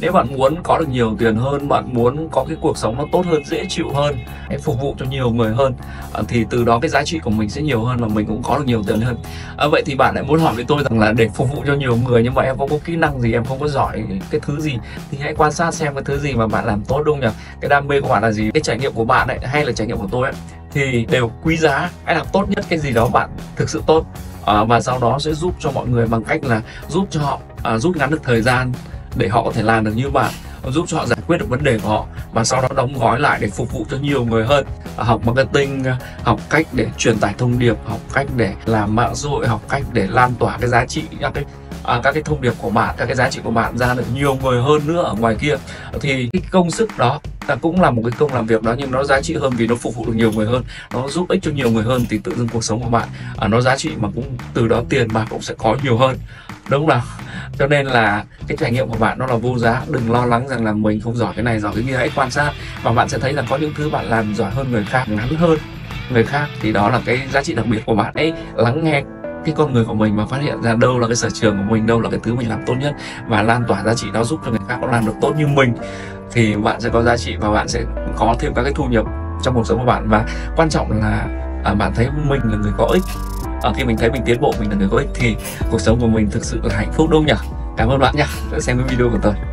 nếu bạn muốn có được nhiều tiền hơn bạn muốn có cái cuộc sống nó tốt hơn dễ chịu hơn phục vụ cho nhiều người hơn à, thì từ đó cái giá trị của mình sẽ nhiều hơn và mình cũng có được nhiều tiền hơn. À, vậy thì bạn lại muốn hỏi với tôi rằng là để phục vụ cho nhiều người nhưng mà em không có kỹ năng gì em không có giỏi cái thứ gì thì hãy quan sát xem cái thứ gì mà bạn làm tốt đúng không nhỉ? Cái đam mê của bạn là gì? Cái trải nghiệm của bạn ấy hay là trải nghiệm của tôi ấy thì đều quý giá hãy làm tốt nhất cái gì đó bạn thực sự tốt. À, và sau đó sẽ giúp cho mọi người bằng cách là giúp cho họ à, rút ngắn được thời gian để họ có thể làm được như bạn giúp cho họ giải quyết được vấn đề của họ và sau đó đóng gói lại để phục vụ cho nhiều người hơn. À, học marketing học cách để truyền tải thông điệp học cách để làm mạng xã hội học cách để lan tỏa cái giá trị các cái à, các cái thông điệp của bạn các cái giá trị của bạn ra được nhiều người hơn nữa ở ngoài kia. Thì cái công sức đó là cũng là một cái công làm việc đó nhưng nó giá trị hơn vì nó phục vụ được nhiều người hơn. Nó giúp ích cho nhiều người hơn thì tự dưng cuộc sống của bạn à, nó giá trị mà cũng từ đó tiền bạc cũng sẽ có nhiều hơn. Đúng không nào? Cho nên là cái trải nghiệm của bạn nó là vô giá. Đừng lo lắng rằng là mình không giỏi cái này giỏi cái kia. Hãy quan sát và bạn sẽ thấy là có những thứ bạn làm giỏi hơn người khác ngắn hơn người khác. Thì đó là cái giá trị đặc biệt của bạn. Ấy lắng nghe cái con người của mình và phát hiện ra đâu là cái sở trường của mình đâu là cái thứ mình làm tốt nhất. Và lan tỏa giá trị đó giúp cho người khác cũng làm được tốt như mình thì bạn sẽ có giá trị và bạn sẽ có thêm các cái thu nhập trong cuộc sống của bạn. Và quan trọng là à, bạn thấy mình là người có ích. À, khi mình thấy mình tiến bộ mình là người có ích thì cuộc sống của mình thực sự là hạnh phúc đúng không nhỉ? Cảm ơn bạn nhé. Đã xem cái video của tôi.